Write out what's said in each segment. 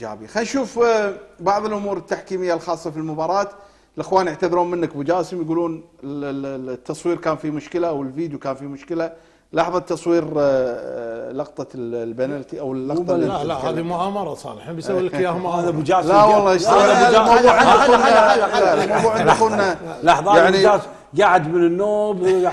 ايجابي خلينا نشوف آه، بعض الأمور التحكيميه الخاصه في المباراه الاخوان يعتذرون منك ابو جاسم يقولون ال- ال- التصوير كان فيه مشكله أو الفيديو كان فيه مشكله لحظه تصوير آه، آه، لقطه ال- البنالتي أو اللقطه اللي لا لا. هذه مؤامره صالح الحين بيسوي لك اياها هذا مؤامره ابو جاسم لا والله اشتغل لا، لا، الموضوع عند اخونا لحظه يعني- يعني قاعد من النوم بالله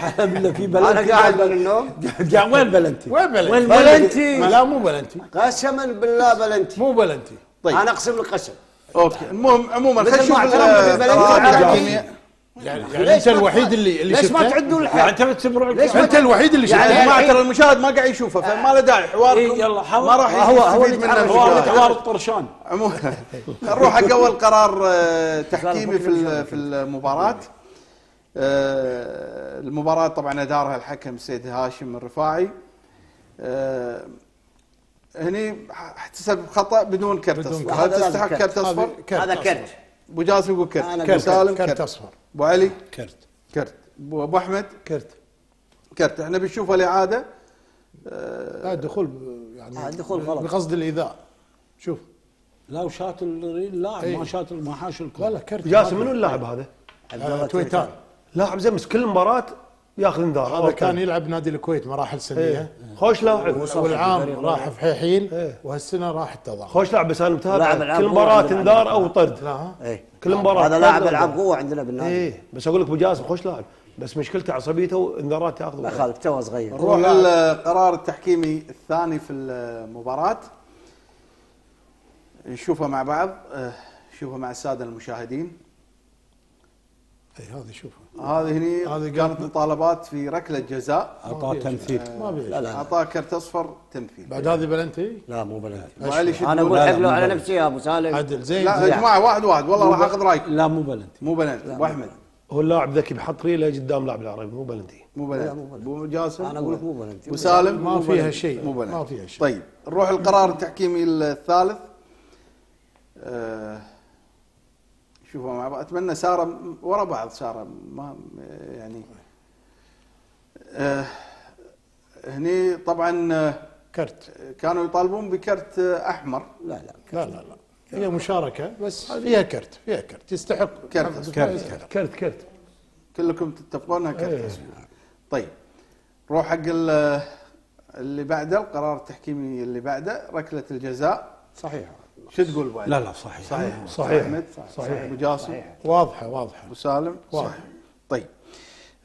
في بلنتي. أنا قاعد من النوم؟ قاعد وين بلنتي؟ وين بلنتي؟ وين بلنتي؟ لا مو بلنتي. قسما بالله بلنتي. مو بلنتي. طيب. أنا أقسم لك قسم. أوكي. المهم عموما خلينا نشوف يعني, يعني ليش أنت الوحيد اللي اللي ليش ما تعدون يعني الحق؟ أنت بتسمع ليش أنت الوحيد اللي يعني شفته. يا جماعة الحين- ترى المشاهد ما قاعد يشوفه فما له داعي. حواركم إيه، يلا،. ما راح هو- هو منه. حوار. حوار الطرشان. عموما. نروح حق أول قرار آه، تحكيمي في ال- في المباراة. آه، المباراة طبعا أدارها الحكم سيد هاشم الرفاعي. آه، هني احتسب خطأ بدون كرت كرت. هل تستحق كرت. كرت كرت هذا أصفر. كرت أبو جاسم يقول كرت. أقول سالم كرت كرت. أصفر. أبو علي؟ كرت. كرت. ابو أبو أحمد؟ كرت. كرت. إحنا بنشوف الإعادة. لا الدخول ب- يعني آه، الدخول غلط. بقصد الإيذاء. شوف. لا وشات اللاعب إيه. ما شات ما حاش الكرة. لا كرت. جاسم منو اللاعب هذا؟ آه، تويتان. لاعب زمس كل مباراة ياخذ انذار. هذا okay. كان يلعب نادي الكويت مراحل سنية. إيه. خوش لاعب. والعام راح فحيحيل. إيه. وهالسنة راح التضامن. خوش لاعب بس أنا متابع. كل عندنا انذار. أو طرد. لا. إيه. كل مباراة هذا لاعب العاب. قوه عندنا بالنادي. إيه. بس أقول لك أبو جاسم خوش لاعب. بس مشكلته عصبيته انذارات ياخذ ما خالف توه صغير. نروح القرار التحكيمي الثاني في المباراة. نشوفه مع بعض. آه، نشوفه مع السادة المشاهدين. إي هذه شوفها. هذه هني هذه كانت مطالبات في ركلة جزاء. اعطاه تمثيل. ما بيعيش لا لا. اعطاه كرت أصفر تمثيل. بعد هذه بلنتي؟ لا مو بلنتي. أنا؟ أقول مو على بلنتي. نفسي يا أبو سالم. عدل زين. لا يا جماعة واحد واحد. والله راح أخذ رايكم لا مو بلنتي. مو بلنتي أبو أحمد. هو اللاعب ذكي بحط ريله قدام لاعب العربي مو بلنتي. مو بلنتي أبو جاسم؟ أنا أقول لك مو بلنتي. أبو سالم؟ ما فيها. شيء. مو بلنتي ما فيها شيء. طيب نروح القرار التحكيمي الثالث. آه، شوفوا مع بعض أتمنى سارة ورا بعض سارة ما يعني آه، هني طبعا آه، كرت كانوا يطالبون بكرت آه، أحمر لا لا لا لا لا هي مشاركة بس فيها كرت فيها كرت يستحق كرت. يستحق. كرت. كرت كرت كلكم تتفقون انها كرت. أسود. طيب نروح حق ال- اللي بعده القرار التحكيمي اللي بعده ركلة الجزاء صحيح. شو تقول ابو علي؟ لا لا صحيح. صحيح. صحيح. أحمد؟ صحيح. أبو جاسم؟ واضحة واضحة. أبو سالم؟ واضح. صحيح. طيب.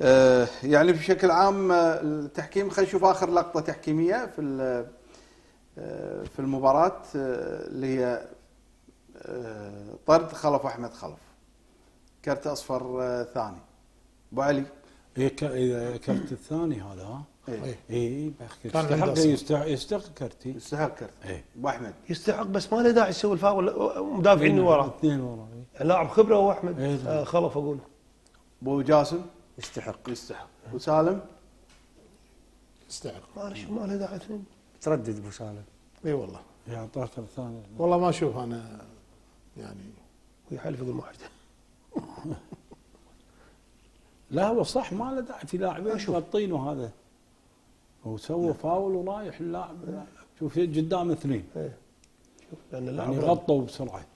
آه يعني بشكل عام آه، التحكيم خلينا نشوف آخر لقطة تحكيمية في ال- آه، في المباراة آه، اللي هي طرد خلف أحمد خلف. كرت أصفر ثاني. أبو علي؟ إيه ك- إذا كرت الثاني هذا. ها إيه. اي كان عنده يستحق. يستحق يستحق كرتي يستحق كرت إيه. أبو أحمد. يستحق بس ما له داعي يسوي الفاول. مدافعين وراه اثنين ورا. إيه. لاعب خبرة هو أحمد. إيه. آه خلف أقول. أبو جاسم. يستحق. يستحق. أبو سالم. يستحق. ما له شو- ما له داعي اثنين. تردد أبو سالم. إي والله. إيه، أعطاه الثاني والله ما أشوف أنا يعني ويحلف يقول ما لا هو صح ما له داعي في لاعبين مغطينه هذا هو سوى فاول ورايح اللاعب شوف قدام اثنين. إيه. شوف لأن يعني غطوا بسرعة.